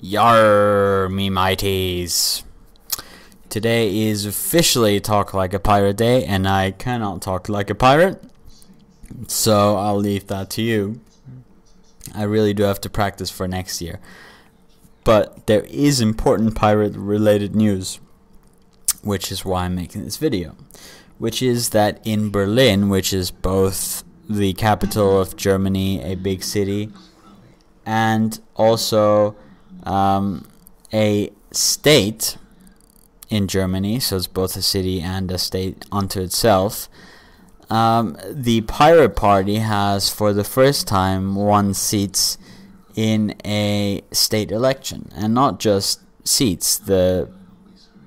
Yar, me mighties. Today is officially Talk Like a Pirate Day, and I cannot talk like a pirate, so I'll leave that to you. I really do have to practice for next year. But there is important pirate related news, which is why I'm making this video. Which is that in Berlin, which is both the capital of Germany, a big city, and also um, a state in Germany, so it's both a city and a state unto itself. Um, the Pirate Party has, for the first time, won seats in a state election, and not just seats. The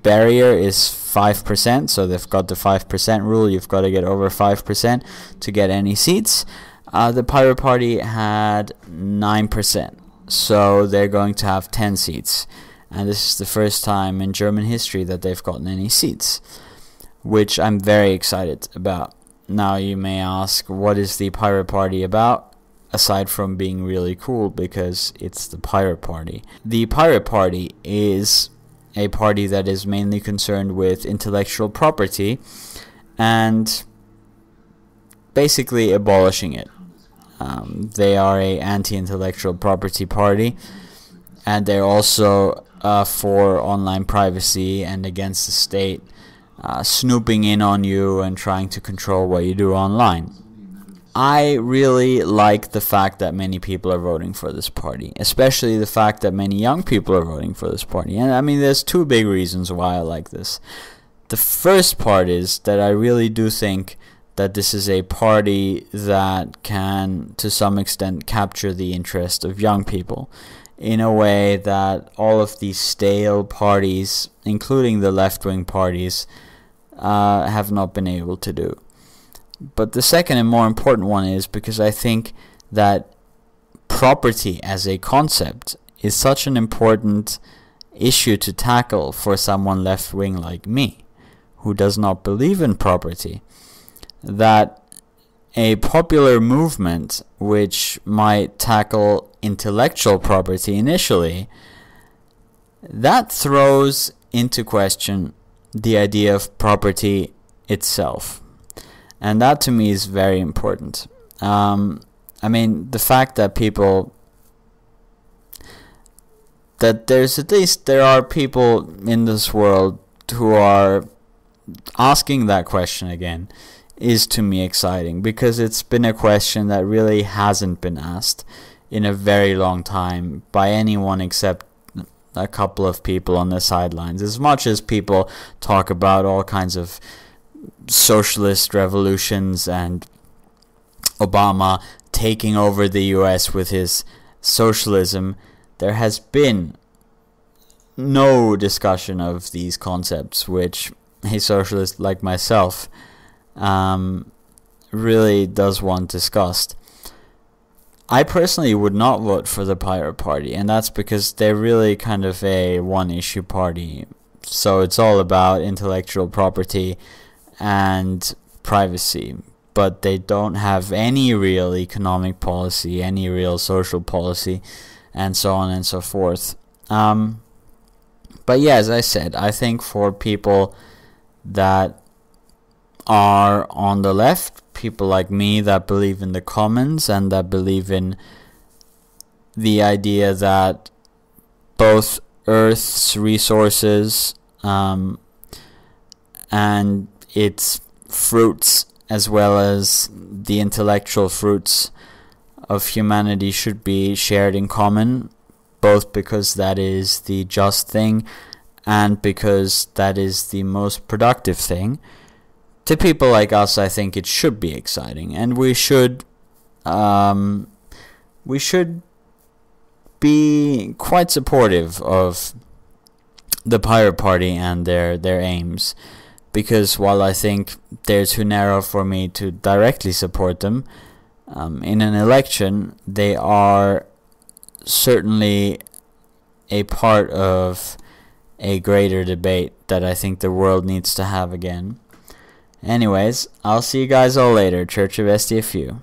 barrier is 5%, so they've got the 5% rule. You've got to get over 5% to get any seats. Uh, the Pirate Party had 9%, so they're going to have 10 seats. And this is the first time in German history that they've gotten any seats, which I'm very excited about. Now, you may ask, what is the Pirate Party about? Aside from being really cool, because it's the Pirate Party. The Pirate Party is a party that is mainly concerned with intellectual property and basically abolishing it. Um, they are a anti-intellectual property party, and they're also uh, for online privacy and against the state uh, snooping in on you and trying to control what you do online. I really like the fact that many people are voting for this party, especially the fact that many young people are voting for this party. And I mean, there's two big reasons why I like this. The first part is that I really do think that this is a party that can, to some extent, capture the interest of young people in a way that all of these stale parties, including the left wing parties, uh, have not been able to do. But the second and more important one is because I think that property as a concept is such an important issue to tackle for someone left wing like me, who does not believe in property, that a popular movement which might tackle intellectual property initially, that throws into question the idea of property itself. And that to me is very important. Um, I mean, the fact that people, that there's at least, there are people in this world who are asking that question again is to me exciting because it's been a question that really hasn't been asked in a very long time by anyone except a couple of people on the sidelines. As much as people talk about all kinds of socialist revolutions and Obama taking over the US with his socialism, there has been no discussion of these concepts, which a socialist like myself um, really does want discussed. I personally would not vote for the Pirate Party, and that's because they're really kind of a one issue party. So it's all about intellectual property and privacy, but they don't have any real economic policy, any real social policy, and so on and so forth. Um, but yeah, as I said, I think for people that are on the left, people like me that believe in the commons and that believe in the idea that both Earth's resources um, and its fruits, as well as the intellectual fruits of humanity, should be shared in common, both because that is the just thing and because that is the most productive thing to people like us, I think it should be exciting, and we should, um, we should be quite supportive of the Pirate Party and their their aims, because while I think they're too narrow for me to directly support them, um, in an election they are certainly a part of a greater debate that I think the world needs to have again. Anyways, I'll see you guys all later. Church of STFU.